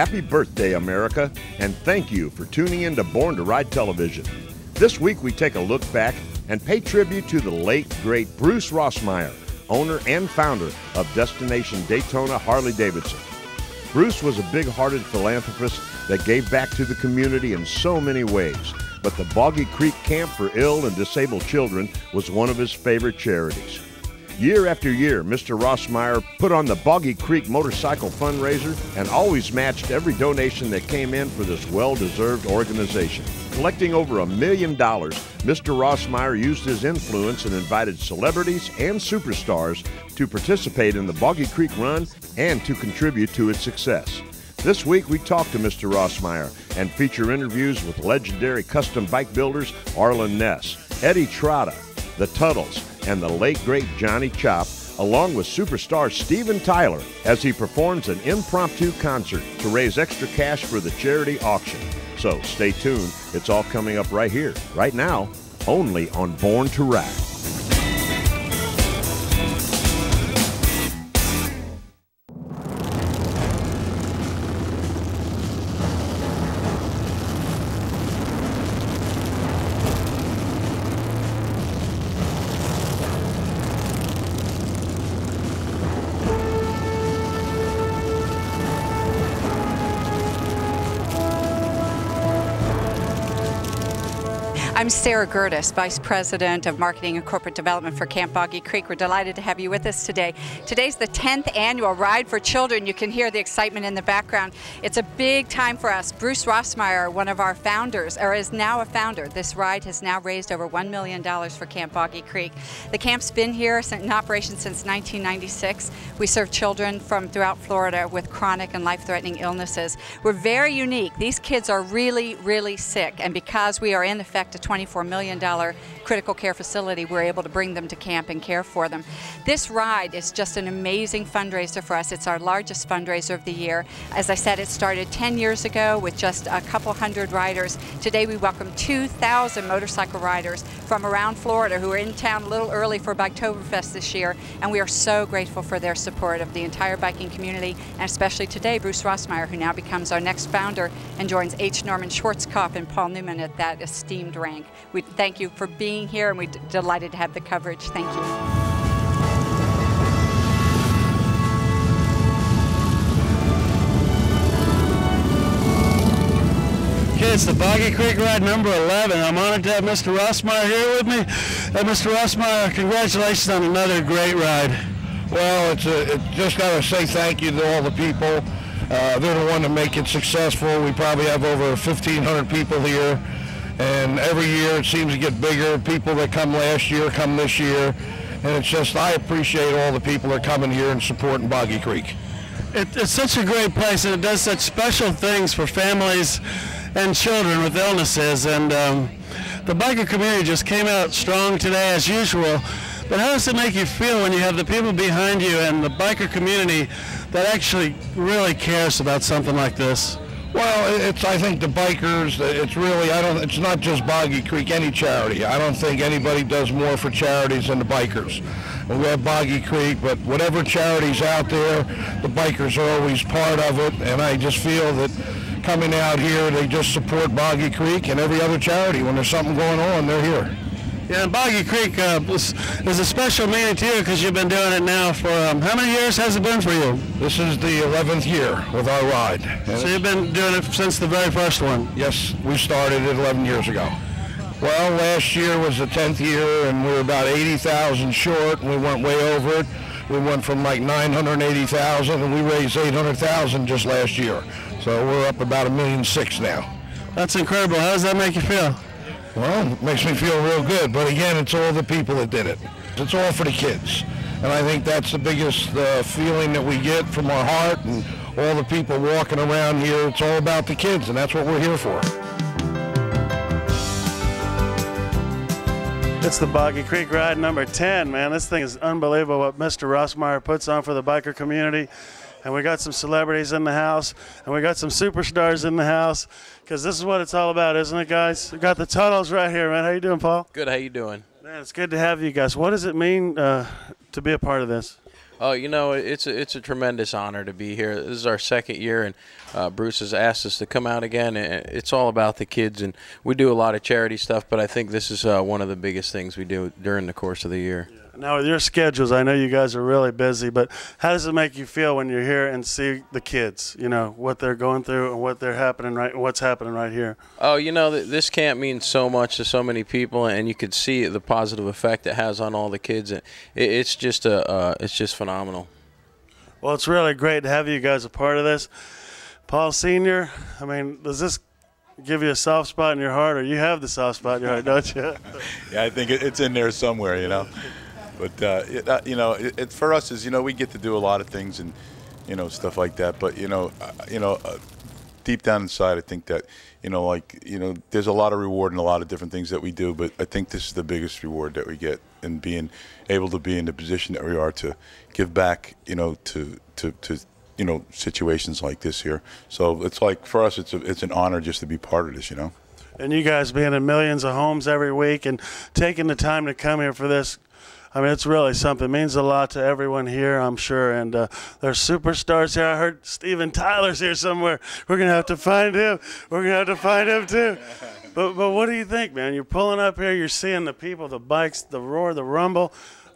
Happy birthday, America, and thank you for tuning in to Born to Ride Television. This week we take a look back and pay tribute to the late, great Bruce Rossmeyer, owner and founder of Destination Daytona Harley Davidson. Bruce was a big hearted philanthropist that gave back to the community in so many ways, but the Boggy Creek Camp for Ill and Disabled Children was one of his favorite charities. Year after year, Mr. Rossmeyer put on the Boggy Creek Motorcycle Fundraiser and always matched every donation that came in for this well deserved organization. Collecting over a million dollars, Mr. Rossmeyer used his influence and invited celebrities and superstars to participate in the Boggy Creek Run and to contribute to its success. This week, we talk to Mr. Rossmeyer and feature interviews with legendary custom bike builders Arlen Ness, Eddie Trotta, the Teutuls, and the late great Johnny Chop, along with superstar Steven Tyler, as he performs an impromptu concert to raise extra cash for the charity auction. So stay tuned. It's all coming up right here, right now, only on Born to Ride. I'm Sarah Gertis, Vice President of Marketing and Corporate Development for Camp Boggy Creek. We're delighted to have you with us today. Today's the 10th annual Ride for Children. You can hear the excitement in the background. It's a big time for us. Bruce Rossmeyer, one of our founders, or is now a founder. This ride has now raised over $1 million for Camp Boggy Creek. The camp's been here in operation since 1996. We serve children from throughout Florida with chronic and life-threatening illnesses. We're very unique. These kids are really, really sick, and because we are in effect a $24 million critical care facility, we're able to bring them to camp and care for them. This ride is just an amazing fundraiser for us. It's our largest fundraiser of the year. As I said, it started 10 years ago with just a couple hundred riders. Today we welcome 2,000 motorcycle riders from around Florida who are in town a little early for Biketoberfest this year, and we are so grateful for their support of the entire biking community, and especially today, Bruce Rossmeyer, who now becomes our next founder and joins H. Norman Schwarzkopf and Paul Newman at that esteemed rank. We thank you for being here, and we're delighted to have the coverage. Thank you. Okay, it's the Boggy Creek Ride number 11. I'm honored to have Mr. Rossmeyer here with me. Uh, Mr. Rossmeyer, congratulations on another great ride. Well, it's, a, it's just got to say thank you to all the people. Uh, they're the one to make it successful. We probably have over 1,500 people here, and every year it seems to get bigger. People that come last year come this year, and it's just I appreciate all the people that are coming here and supporting Boggy Creek. It, it's such a great place, and it does such special things for families and children with illnesses. And um, the biker community just came out strong today, as usual. But how does it make you feel when you have the people behind you and the biker community that actually really cares about something like this? Well, it's I think the bikers. It's really I don't. It's not just Boggy Creek. Any charity. I don't think anybody does more for charities than the bikers. We have Boggy Creek, but whatever charities out there, the bikers are always part of it. And I just feel that coming out here, they just support Boggy Creek and every other charity. When there's something going on, they're here. Yeah, Boggy Creek uh, is, is a special meeting to you because you've been doing it now for um, how many years has it been for you? This is the 11th year with our ride. So you've been doing it since the very first one. Yes, we started it 11 years ago. Well, last year was the 10th year, and we were about 80,000 short, and we went way over it. We went from like 980,000, and we raised 800,000 just last year. So we're up about a million six now. That's incredible. How does that make you feel? Well, it makes me feel real good. But again, it's all the people that did it. It's all for the kids. And I think that's the biggest uh, feeling that we get from our heart and all the people walking around here. It's all about the kids, and that's what we're here for. It's the Boggy Creek Ride number 10, man. This thing is unbelievable what Mr. Rossmeyer puts on for the biker community. And we got some celebrities in the house, and we got some superstars in the house, because this is what it's all about, isn't it, guys? We got the Teutuls right here, man. How you doing, Paul? Good. How you doing? Man, it's good to have you guys. What does it mean uh, to be a part of this? Oh, you know, it's a, it's a tremendous honor to be here. This is our second year, and uh, Bruce has asked us to come out again. And it's all about the kids, and we do a lot of charity stuff. But I think this is uh, one of the biggest things we do during the course of the year. Now, with your schedules, I know you guys are really busy, but how does it make you feel when you're here and see the kids? You know what they're going through and what they're happening right, what's happening right here. Oh, you know, th- this camp means so much to so many people, and you could see the positive effect it has on all the kids. And it, it's just a uh, it's just phenomenal. Well, it's really great to have you guys a part of this. Paul Senior, I mean, does this give you a soft spot in your heart, or you have the soft spot in your heart, don't you? Yeah, I think it, it's in there somewhere, you know. But uh, it, uh, you know, it, it, for us is you know we get to do a lot of things and you know stuff like that. But you know, uh, you know, uh, deep down inside, I think that you know, like you know, there's a lot of reward in a lot of different things that we do. But I think this is the biggest reward that we get in being able to be in the position that we are to give back, you know, to to to you know situations like this here. So it's like for us, it's a, it's an honor just to be part of this, you know. and you guys being in millions of homes every week and taking the time to come here for this. I mean, it's really something. It means a lot to everyone here, I'm sure. And uh, there's superstars here. I heard Steven Tyler's here somewhere. We're going to have to find him. We're going to have to find him, too. But, but what do you think, man? You're pulling up here, you're seeing the people, the bikes, the roar, the rumble,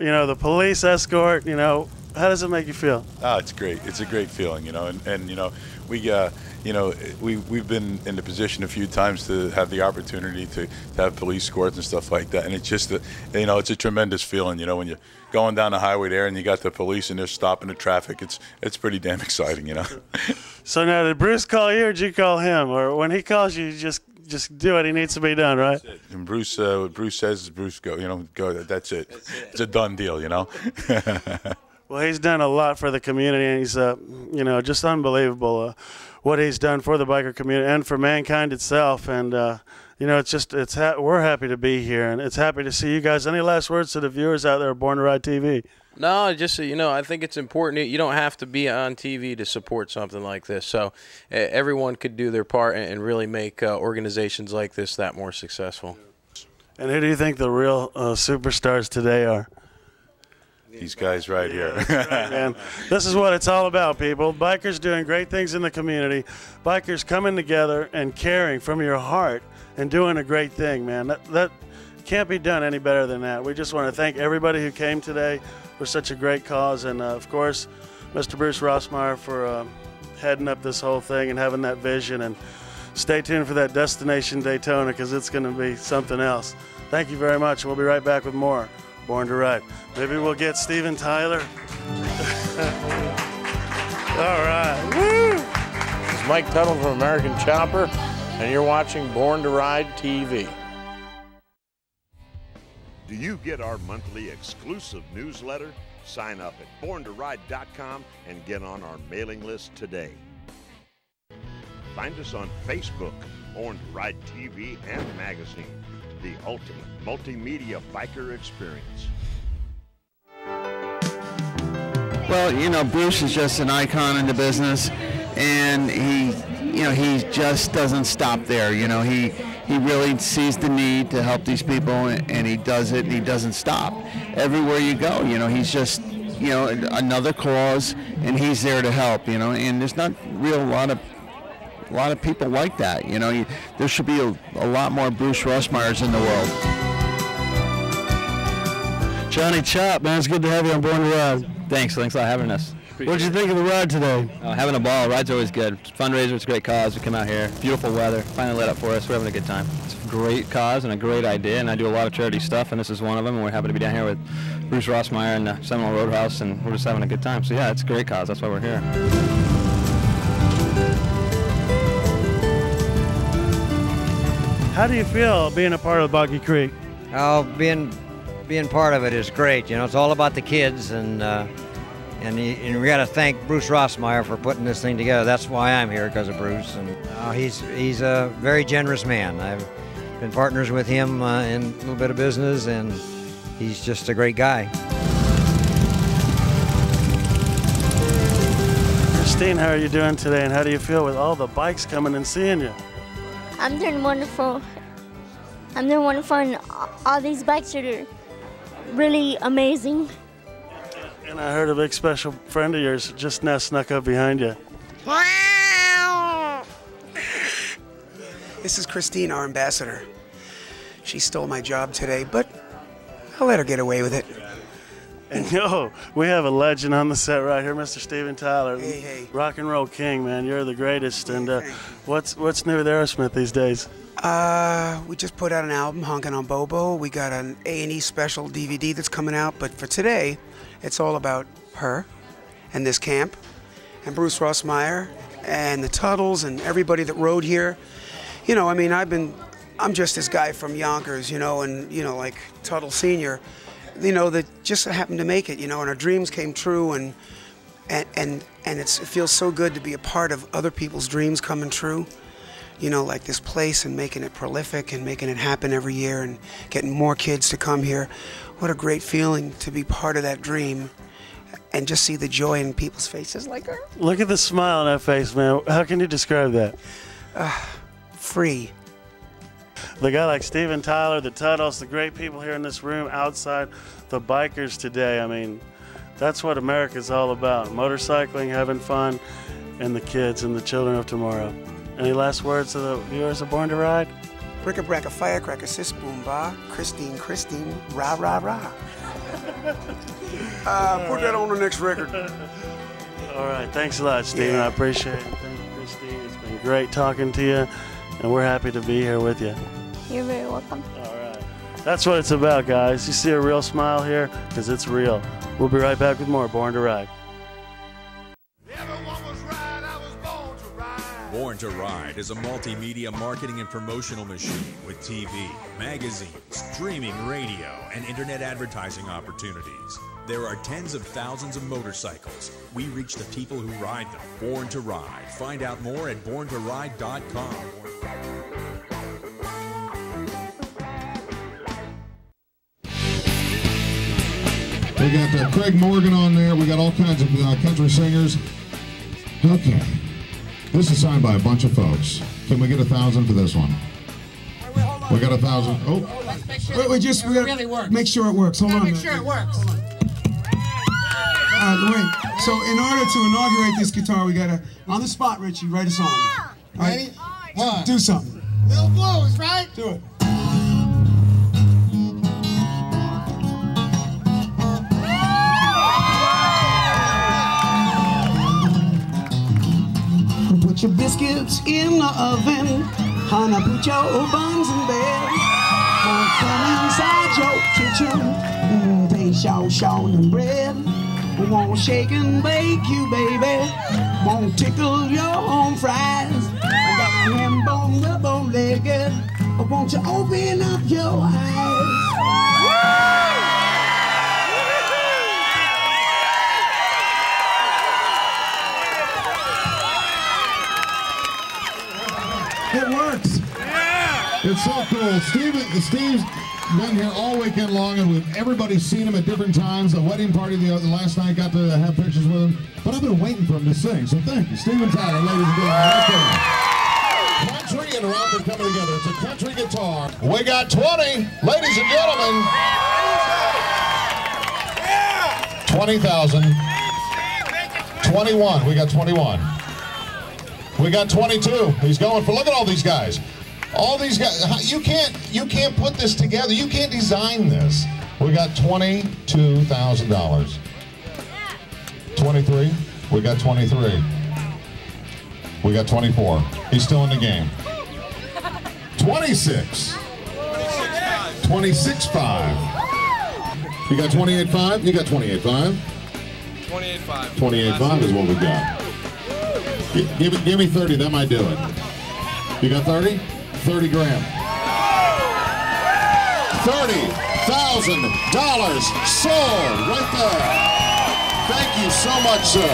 you know, the police escort. You know, how does it make you feel? Oh, it's great. It's a great feeling, you know, and, and you know, we, uh, you know, we we've been in the position a few times to have the opportunity to, to have police escorts and stuff like that, and it's just, a, you know, it's a tremendous feeling, you know, when you're going down the highway there and you got the police and they're stopping the traffic. It's it's pretty damn exciting, you know. So now, did Bruce call you or did you call him? Or when he calls you, you just just do what he needs to be done, right? and Bruce, uh, what Bruce says, Bruce go, you know, go. That's it. It's a done deal, you know. Well, he's done a lot for the community, and he's, uh, you know, just unbelievable uh, what he's done for the biker community and for mankind itself. And uh, you know, it's just it's ha- we're happy to be here, and it's happy to see you guys. Any last words to the viewers out there, Born to Ride TV? No, just so you know, I think it's important. You don't have to be on TV to support something like this. So uh, everyone could do their part and, and really make uh, organizations like this that more successful. And who do you think the real uh, superstars today are? These guys right here. And this is what it's all about, people. Bikers doing great things in the community. Bikers coming together and caring from your heart and doing a great thing, man. That, that can't be done any better than that. We just want to thank everybody who came today for such a great cause. And, uh, of course, Mr. Bruce Rossmeyer for uh, heading up this whole thing and having that vision. And stay tuned for that Destination Daytona because it's going to be something else. Thank you very much. We'll be right back with more Born to Ride. Maybe we'll get Steven Tyler. All right. Woo! This is Mike Teutul from American Chopper, and you're watching Born to Ride TV. Do you get our monthly exclusive newsletter? Sign up at borntoride.com and get on our mailing list today. Find us on Facebook, Born to Ride TV and Magazine, the ultimate multimedia biker experience. Well, you know, Bruce is just an icon in the business, and he, you know, he just doesn't stop there. You know, he he really sees the need to help these people, and, and he does it. And he doesn't stop. Everywhere you go, you know, he's just, you know, another cause, and he's there to help. You know, and there's not real a lot of a lot of people like that. You know, you, there should be a, a lot more Bruce Rossmeyers in the world. Johnny Chop, man, it's good to have you on Born to Ride. Thanks. Thanks for having us. What'd you think of the ride today? Uh, having a ball. Ride's always good. Fundraiser, it's a great cause. We come out here. Beautiful weather. Finally lit up for us. We're having a good time. It's a great cause and a great idea, and I do a lot of charity stuff, and this is one of them. And we're happy to be down here with Bruce Rossmeyer and the Seminole Roadhouse, and we're just having a good time. So yeah, it's a great cause. That's why we're here. How do you feel being a part of Boggy Creek? Oh, being being part of it is great. You know, it's all about the kids, and uh, and, he, and we got to thank Bruce Rossmeyer for putting this thing together. That's why I'm here because of Bruce, and uh, he's he's a very generous man. I've been partners with him uh, in a little bit of business, and he's just a great guy. Christine, how are you doing today, and how do you feel with all the bikes coming and seeing you? I'm doing wonderful. I'm doing wonderful, and all these bikes are really amazing. And I heard a big special friend of yours just now snuck up behind you. This is Christine, our ambassador. She stole my job today, but I'll let her get away with it. And yo, we have a legend on the set right here, Mr. Steven Tyler. Hey, hey. Rock and roll king, man. You're the greatest. And uh, what's what's new with Aerosmith these days? Uh, we just put out an album, Honkin' on Bobo. We got an A&E special DVD that's coming out, but for today, it's all about her and this camp and Bruce Rossmeyer and the Teutuls and everybody that rode here. You know, I mean, I've been, I'm just this guy from Yonkers, you know, and, you know, like Teutul Sr., you know, that just happened to make it, you know, and our dreams came true and, and, and, and it's, it feels so good to be a part of other people's dreams coming true you know, like this place and making it prolific and making it happen every year and getting more kids to come here. What a great feeling to be part of that dream and just see the joy in people's faces like her. Look at the smile on that face, man. How can you describe that? free. The guy like Steven Tyler, the Teutuls, the great people here in this room, outside, the bikers today. I mean, that's what America's all about motorcycling, having fun, and the kids and the children of tomorrow. Any last words to the viewers of Born to Ride? Brick a brack a firecracker, sis boom ba, Christine, Christine, rah rah rah. uh, put that on the next record. All right. Thanks a lot, Steven. Yeah. I appreciate it. Thank you, Christine. It's been great talking to you, and we're happy to be here with you. You're very welcome. All right. That's what it's about, guys. You see a real smile here? Because it's real. We'll be right back with more Born to Ride. Born to Ride is a multimedia marketing and promotional machine with TV, magazines, streaming radio, and internet advertising opportunities. There are tens of thousands of motorcycles. We reach the people who ride them. Born to Ride. Find out more at borntoride.com. We got uh, Craig Morgan on there. We got all kinds of uh, country singers. Okay. This is signed by a bunch of folks. Can we get a thousand for this one? We got a thousand. Oh, Wait, wait, just we gotta make sure it works. Hold on. Make sure it works. All right, wait. So in order to inaugurate this guitar, we gotta on the spot, Richie, write a song. All right? Ready? Do something. Little blues, right? Do it. Put your biscuits in the oven. Honey, put your buns in bed. Won't come inside your kitchen. Mm, taste your shawn bread. Won't shake and bake you, baby. Won't tickle your home fries. I got a ham bone, the bone legged. Won't you open up your eyes? It's so cool. Steve, Steve's been here all weekend long, and we've, everybody's seen him at different times. The wedding party the, last night got to have pictures with him. But I've been waiting for him to sing. So thank you, Steven Tyler, ladies and gentlemen. Country and rock are coming together. It's a country guitar. We got 20, ladies and gentlemen. 20,000. 21. We got 21. We got 22. He's going for. Look at all these guys. All these guys. You can't. You can't put this together. You can't design this. We got $22,000. 23. We got 23. We got 24. He's still in the game. 26. Twenty-six-five. You got 28.5? You got 28.5? 28.5. 28.5 is what we got. Gi- Give me, give me 30, that might do it. You got 30? 30 grand. $30,000 sold right there. Thank you so much, sir.